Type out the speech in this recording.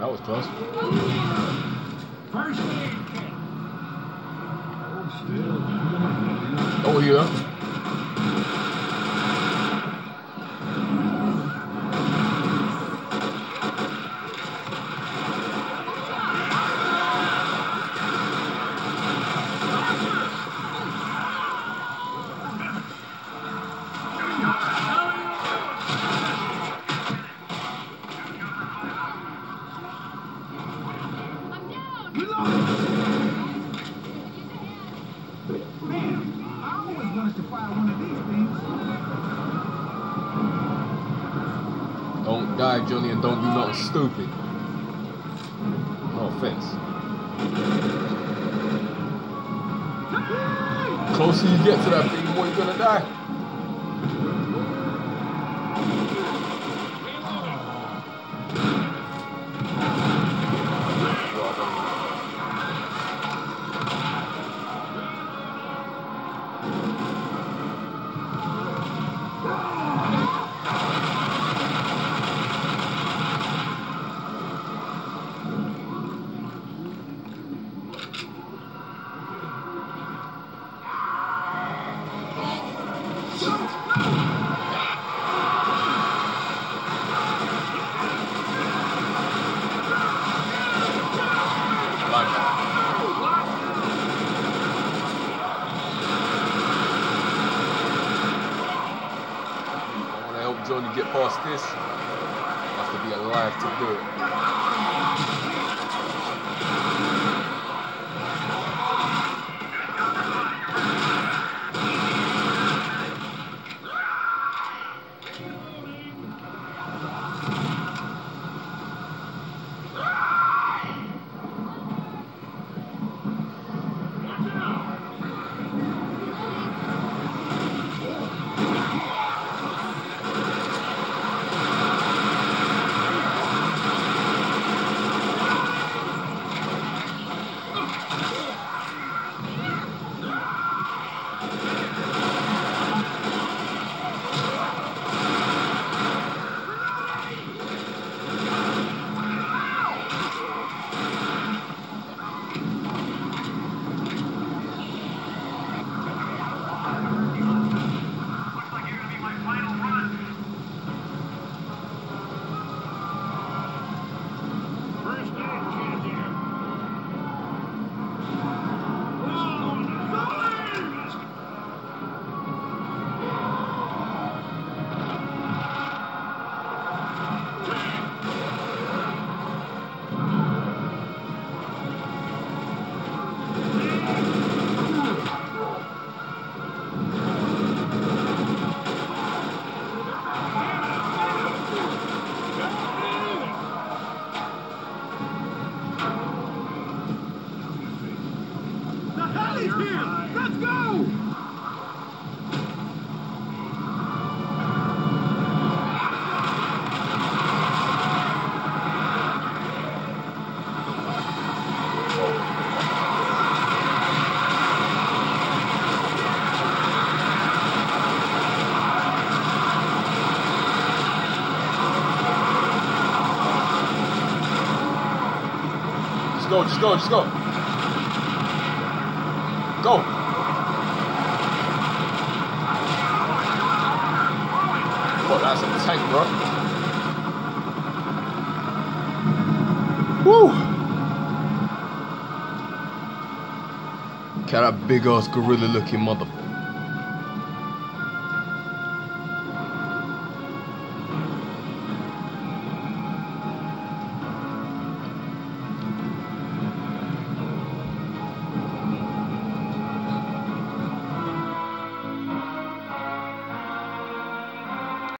cuz. First aid kit. Oh, healer. Man, I always wanted to fire one of these things. Don't die, Julian. don't do nothing stupid. No offense. Closer you get to that thing, the more you're gonna die. Want to get past this. I have to be alive to do it. Go, just go, just go. Go. Fuck, that's a tank, bro. Woo! Look at that big ass gorilla looking motherfucker.